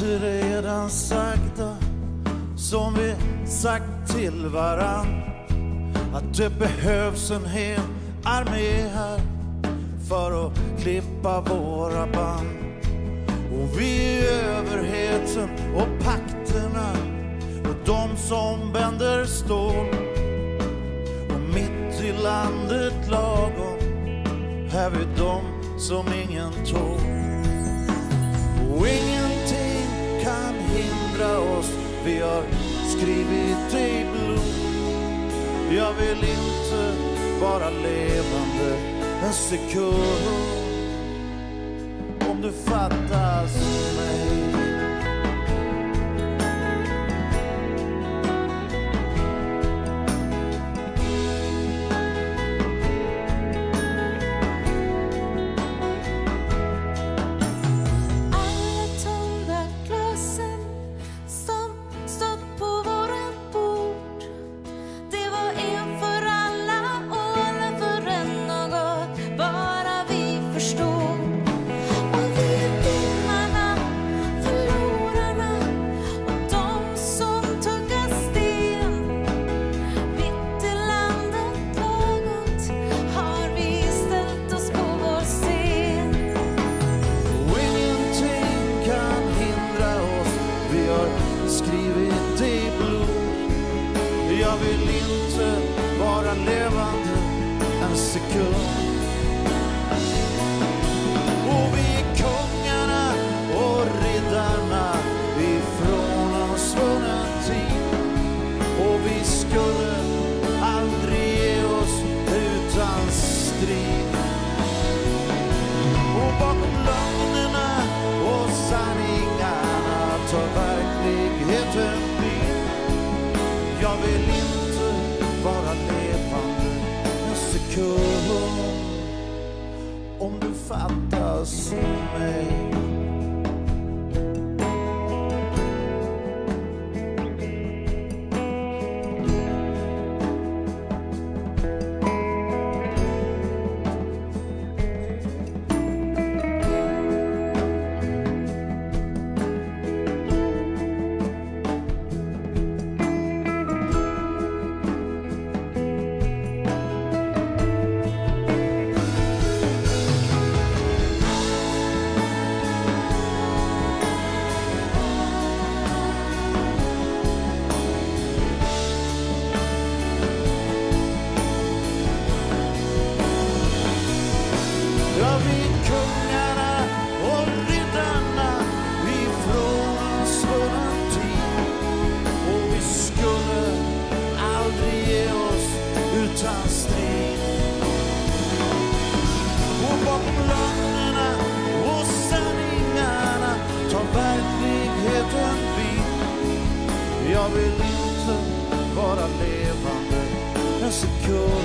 allt redan sagda som vi sagt till varann att det behövs en hel armé här för att klippa våra band. Och vi är överheten och pakterna och de som bänder stål. Och mitt i landet lagom är vi de som ingen tål. Skrivit i blod. Jag vill inte vara levande en sekund om du fattar skrivit i blod. Jag vill inte vara levande en sekund. Och vi är kungarna och riddarna ifrån en svunnen tid. Och vi skulle aldrig ge oss utan strid. Verkligheten vid. Jag vill inte vara levande en sekund om du fattas mig. ta strid. Och bakom lögnerna och sanningarna tar verkligheten vid. Jag vill inte vara levande en sekund